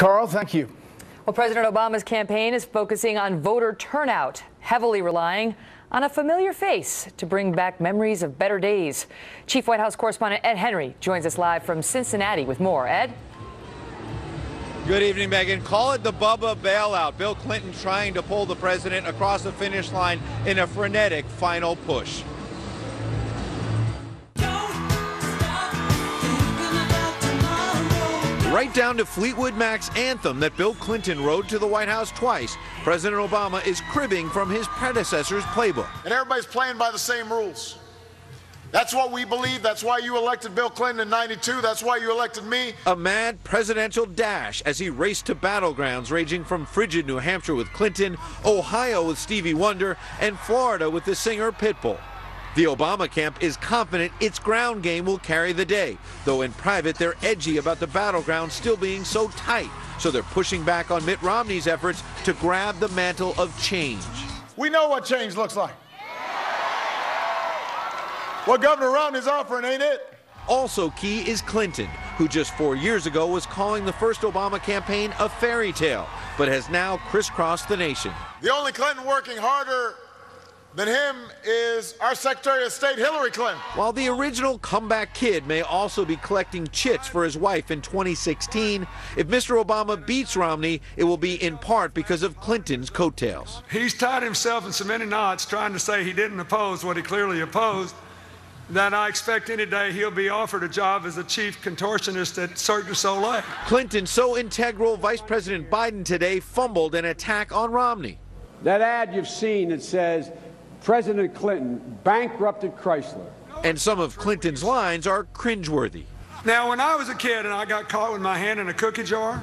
Carl, thank you. Well, President Obama's campaign is focusing on voter turnout, heavily relying on a familiar face to bring back memories of better days. Chief White House correspondent Ed Henry joins us live from Cincinnati with more. Ed? Good evening, Megyn. Call it the Bubba bailout. Bill Clinton trying to pull the president across the finish line in a frenetic final push. Right down to Fleetwood Mac's anthem that Bill Clinton rode to the White House twice, President Obama is cribbing from his predecessor's playbook. And everybody's playing by the same rules. That's what we believe. That's why you elected Bill Clinton in 92. That's why you elected me. A mad presidential dash as he raced to battlegrounds ranging from frigid New Hampshire with Clinton, Ohio with Stevie Wonder, and Florida with the singer Pitbull. The Obama camp is confident its ground game will carry the day, though in private they're edgy about the battleground still being so tight, so they're pushing back on Mitt Romney's efforts to grab the mantle of change. We know what change looks like. What Governor Romney's offering ain't it. Also key is Clinton, who just four years ago was calling the first Obama campaign a fairy tale, but has now crisscrossed the nation. The only Clinton working harder than him is our Secretary of State, Hillary Clinton. While the original comeback kid may also be collecting chits for his wife in 2016, if Mr. Obama beats Romney, it will be in part because of Clinton's coattails. He's tied himself in so many knots trying to say he didn't oppose what he clearly opposed that I expect any day he'll be offered a job as a chief contortionist at Cirque du Soleil. Clinton, so integral, Vice President Biden today fumbled an attack on Romney. That ad you've seen that says President Clinton bankrupted Chrysler. And some of Clinton's lines are cringeworthy. Now, when I was a kid and I got caught with my hand in a cookie jar,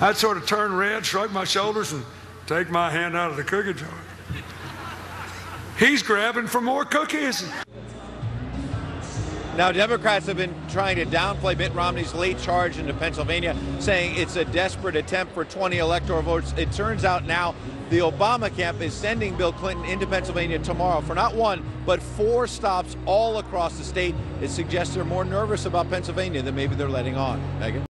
I'd sort of turn red, shrug my shoulders, and take my hand out of the cookie jar. He's grabbing for more cookies. Now, Democrats have been trying to downplay Mitt Romney's late charge into Pennsylvania, saying it's a desperate attempt for 20 electoral votes. It turns out now the Obama camp is sending Bill Clinton into Pennsylvania tomorrow for not one, but four stops all across the state. It suggests they're more nervous about Pennsylvania than maybe they're letting on. Megyn?